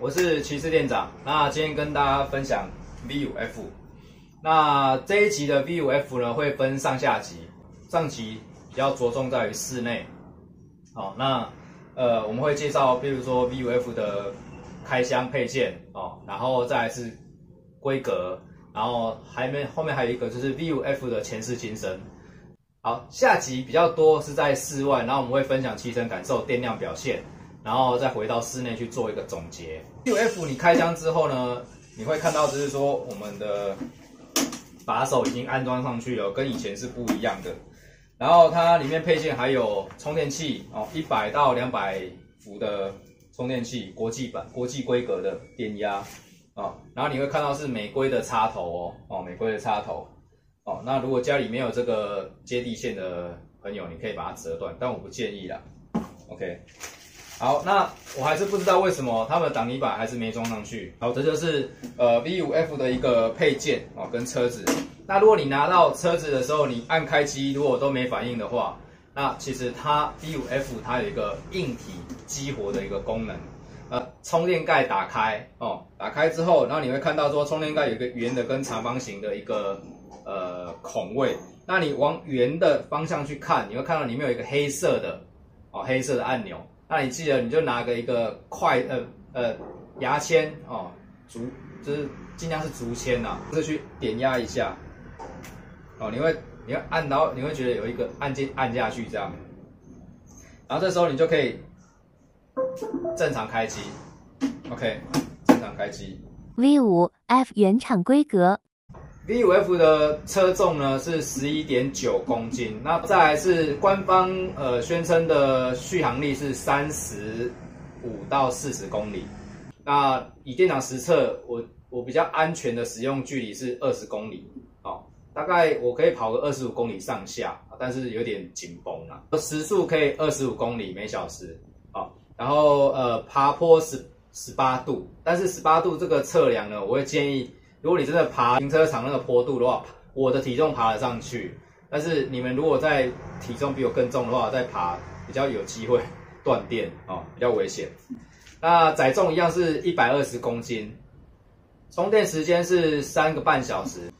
我是骑士店长。那今天跟大家分享 V5F。那这一集的 V5F 呢，会分上下集。上集比较着重在于室内。好，那呃，我们会介绍，比如说 V5F 的开箱配件哦，然后再是规格，然后还没后面还有一个就是 V5F 的前世今生。好，下集比较多是在室外，然后我们会分享骑乘感受、电量表现，然后再回到室内去做一个总结。V5F 你开箱之后呢，你会看到就是说我们的把手已经安装上去了，跟以前是不一样的。然后它里面配件还有充电器哦，一百到两百伏的充电器，国际版、国际规格的电压啊。然后你会看到是美规的插头哦，哦，美规的插头。哦，那如果家里没有这个接地线的朋友，你可以把它折断，但我不建议啦。OK，好，那我还是不知道为什么他们的挡泥板还是没装上去。好，这就是呃 V5F 的一个配件哦，跟车子。那如果你拿到车子的时候，你按开机如果都没反应的话，那其实它 V5F 它有一个硬体激活的一个功能。呃，充电盖打开哦，打开之后，然后你会看到说充电盖有一个圆的跟长方形的一个。呃，孔位，那你往圆的方向去看，你会看到里面有一个黑色的哦，黑色的按钮。那你记得，你就拿个一个快呃呃牙签哦，竹就是尽量是竹签呐，就是去点压一下哦，你会你会按到，你会觉得有一个按键按下去这样，然后这时候你就可以正常开机，OK，正常开机。V5F 原厂规格。B5F 的车重呢是十一点九公斤，那再来是官方呃宣称的续航力是三十五到四十公里。那以电脑实测，我我比较安全的使用距离是二十公里，哦，大概我可以跑个二十五公里上下，但是有点紧绷啊。时速可以二十五公里每小时，哦，然后呃爬坡十十八度，但是十八度这个测量呢，我会建议。如果你真的爬停车场那个坡度的话，我的体重爬得上去，但是你们如果在体重比我更重的话，再爬比较有机会断电哦，比较危险。那载重一样是一百二十公斤，充电时间是三个半小时。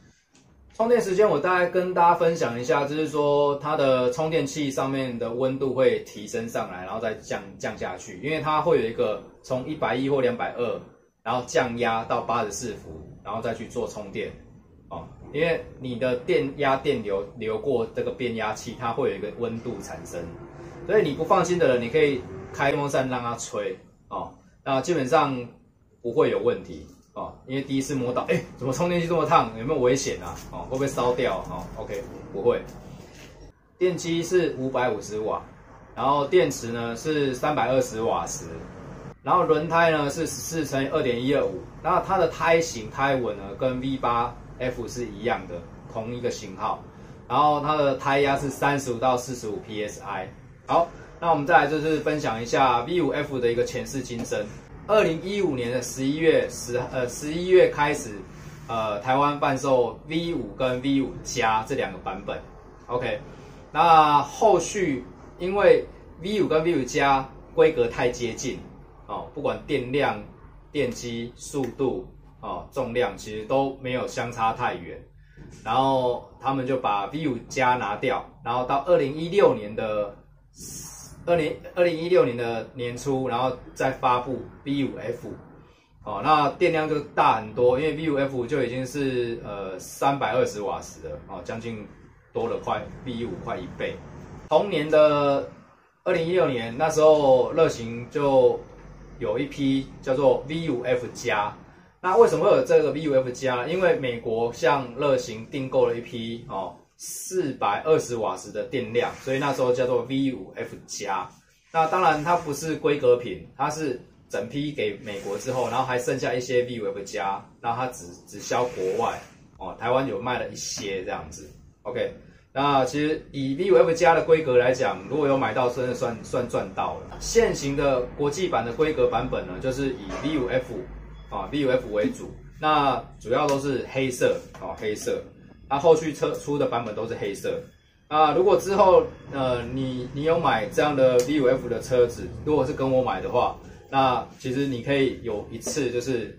充电时间我大概跟大家分享一下，就是说它的充电器上面的温度会提升上来，然后再降降下去，因为它会有一个从一百一或两百二，然后降压到八十四伏。然后再去做充电，哦，因为你的电压电流流过这个变压器，它会有一个温度产生，所以你不放心的人，你可以开风扇让它吹，哦，那基本上不会有问题，哦，因为第一次摸到，哎，怎么充电器这么烫？有没有危险啊？哦，会不会烧掉？哦，OK，不会。电机是五百五十瓦，然后电池呢是三百二十瓦时。然后轮胎呢是十四乘以二点一二五，然后它的胎型胎纹呢跟 V 八 F 是一样的，同一个型号。然后它的胎压是三十五到四十五 PSI。好，那我们再来就是分享一下 V 五 F 的一个前世今生。二零一五年的十一月十呃十一月开始，呃台湾贩售 V 五跟 V 五加这两个版本。OK，那后续因为 V 五跟 V 五加规格太接近。哦，不管电量、电机、速度、哦重量，其实都没有相差太远。然后他们就把 V 五加拿掉，然后到二零一六年的二零二零一六年的年初，然后再发布 V 五 F。哦，那电量就大很多，因为 V 五 F 就已经是呃三百二十瓦时了，哦，将近多了快 V 五快一倍。同年的二零一六年，那时候乐行就有一批叫做 V5F 加，那为什么会有这个 V5F 加？因为美国向乐行订购了一批哦四百二十瓦时的电量，所以那时候叫做 V5F 加。那当然它不是规格品，它是整批给美国之后，然后还剩下一些 V5F 加，那它只只销国外哦，台湾有卖了一些这样子。OK。那其实以 V5F 加的规格来讲，如果有买到，真的算算赚到了。现行的国际版的规格版本呢，就是以 V5F 啊 V5F 为主，那主要都是黑色啊黑色。那后续车出的版本都是黑色。啊，如果之后呃你你有买这样的 V5F 的车子，如果是跟我买的话，那其实你可以有一次就是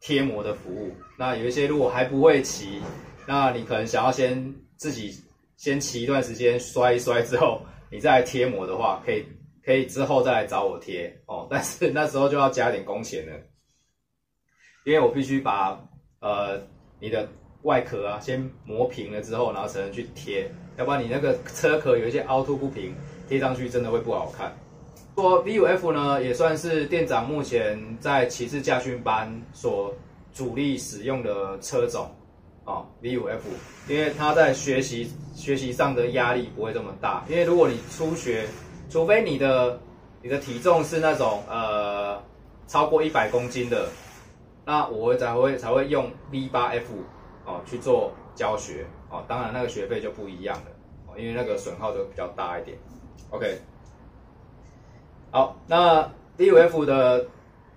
贴膜的服务。那有一些如果还不会骑，那你可能想要先自己先骑一段时间，摔一摔之后，你再来贴膜的话，可以可以之后再来找我贴哦。但是那时候就要加点工钱了，因为我必须把呃你的外壳啊先磨平了之后，然后才能去贴，要不然你那个车壳有一些凹凸不平，贴上去真的会不好看。说 VUF 呢，也算是店长目前在骑士驾训班所主力使用的车种啊，V 五 F，因为它在学习学习上的压力不会这么大。因为如果你初学，除非你的你的体重是那种呃超过一百公斤的，那我才会才会用 V8F 哦去做教学哦。当然那个学费就不一样了哦，因为那个损耗就比较大一点。OK。好，那 V 五 F 的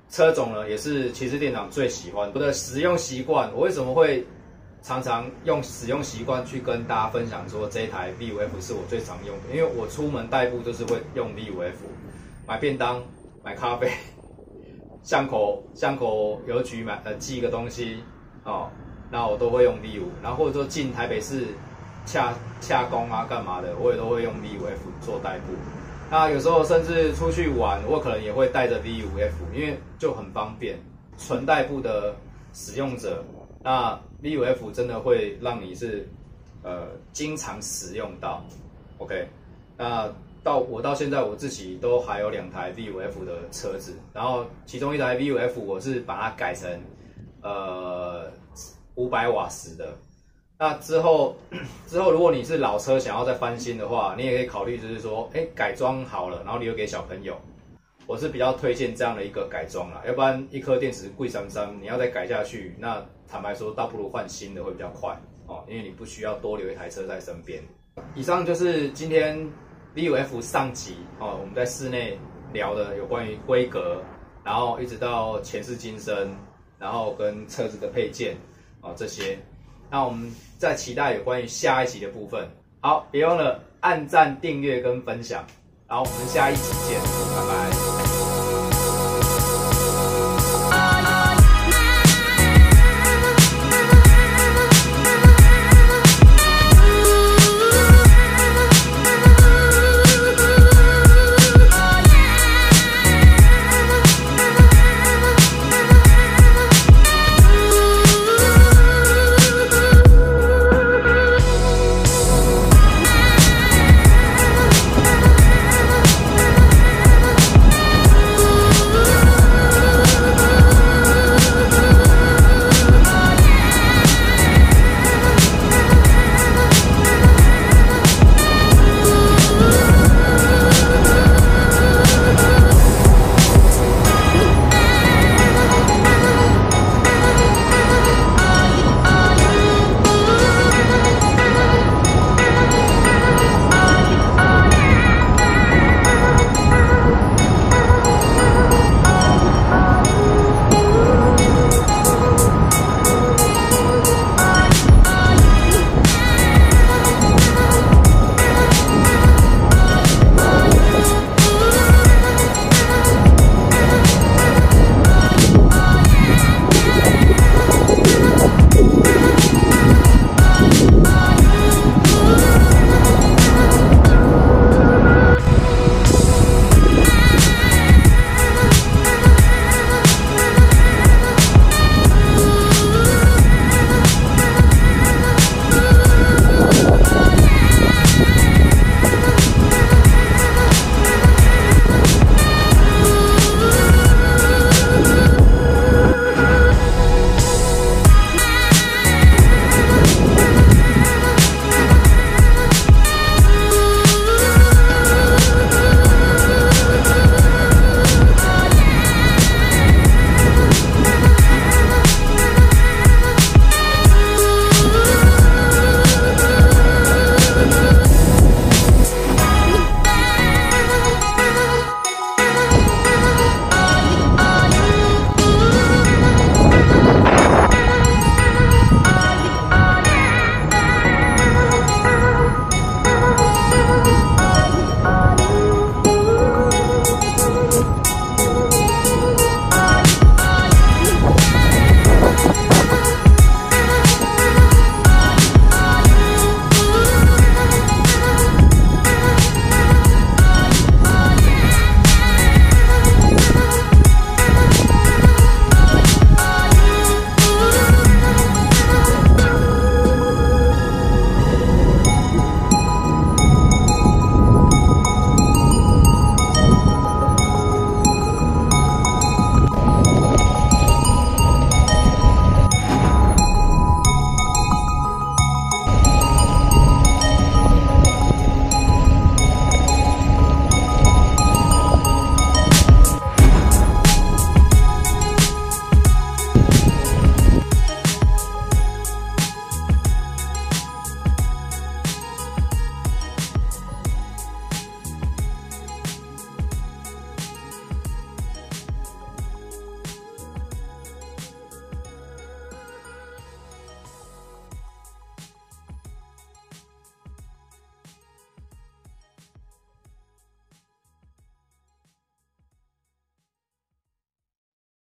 车种呢，也是骑士店长最喜欢。我的使用习惯，我为什么会常常用使用习惯去跟大家分享说这一台 V 五 F 是我最常用的？因为我出门代步就是会用 V 五 F，买便当、买咖啡、巷口巷口邮局买呃寄一个东西哦，那我都会用 V 五。然后或者说进台北市洽洽工啊干嘛的，我也都会用 V 五 F 做代步。那有时候甚至出去玩，我可能也会带着 V5F，因为就很方便。纯代步的使用者，那 V5F 真的会让你是呃经常使用到。OK，那到我到现在我自己都还有两台 V5F 的车子，然后其中一台 V5F 我是把它改成呃五百瓦时的。那之后，之后如果你是老车想要再翻新的话，你也可以考虑，就是说，哎，改装好了，然后留给小朋友。我是比较推荐这样的一个改装啦，要不然一颗电池贵三三，你要再改下去，那坦白说，倒不如换新的会比较快哦，因为你不需要多留一台车在身边。以上就是今天 VU F 上集哦，我们在室内聊的有关于规格，然后一直到前世今生，然后跟车子的配件啊这些。那我们再期待有关于下一集的部分。好，别忘了按赞、订阅跟分享。然后我们下一期见，拜拜。